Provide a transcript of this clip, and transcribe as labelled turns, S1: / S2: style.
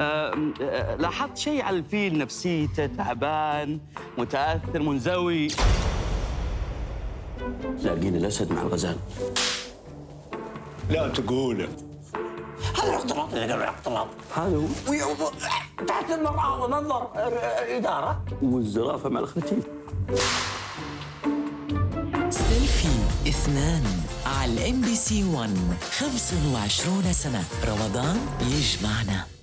S1: آه، لاحظت شيء على الفيل نفسيته تعبان متأثر منزوي. لاقين الاسد مع الغزال.
S2: لا تقوله
S3: هذا الاختلاط اللي قبل الاختلاط
S1: هذا هو.
S3: وي- تحت المرأة ومنظر آه، آه، إدارة.
S1: والزرافة مع الختيم
S4: سيلفي اثنان على الام بي سي 1 25 سنة. رمضان يجمعنا.